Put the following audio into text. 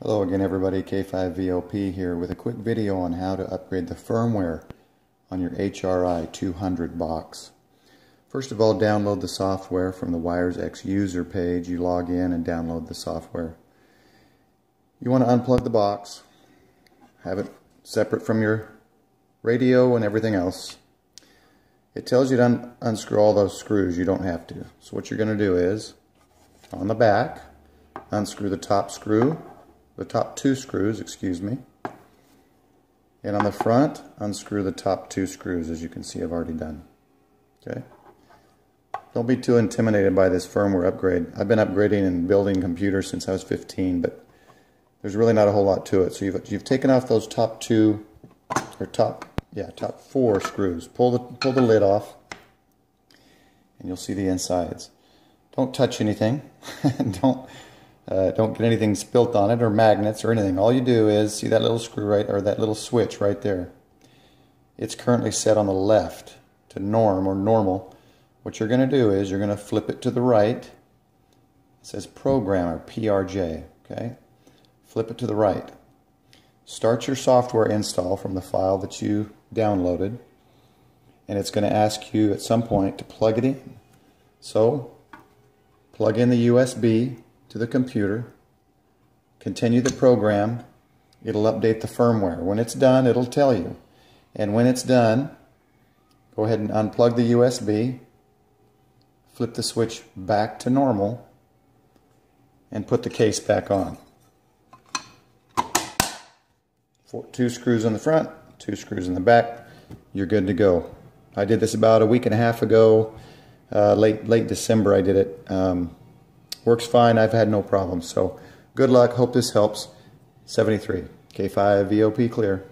Hello again everybody, K5VOP here with a quick video on how to upgrade the firmware on your HRI 200 box. First of all, download the software from the WiresX user page. You log in and download the software. You want to unplug the box, have it separate from your radio and everything else. It tells you to un unscrew all those screws. You don't have to. So what you're going to do is, on the back, unscrew the top screw the top two screws, excuse me. And on the front, unscrew the top two screws, as you can see I've already done. Okay. Don't be too intimidated by this firmware upgrade. I've been upgrading and building computers since I was 15, but there's really not a whole lot to it. So you've, you've taken off those top two, or top, yeah, top four screws. Pull the, pull the lid off, and you'll see the insides. Don't touch anything. don't uh, don't get anything spilt on it or magnets or anything. All you do is see that little screw right or that little switch right there. It's currently set on the left to norm or normal. What you're going to do is you're going to flip it to the right. It says programmer PRJ. Okay, flip it to the right. Start your software install from the file that you downloaded, and it's going to ask you at some point to plug it in. So plug in the USB to the computer, continue the program, it'll update the firmware. When it's done, it'll tell you. And when it's done, go ahead and unplug the USB, flip the switch back to normal, and put the case back on. Four, two screws in the front, two screws in the back, you're good to go. I did this about a week and a half ago, uh, late late December I did it. Um, Works fine. I've had no problems. So good luck. Hope this helps. 73. K5 VOP clear.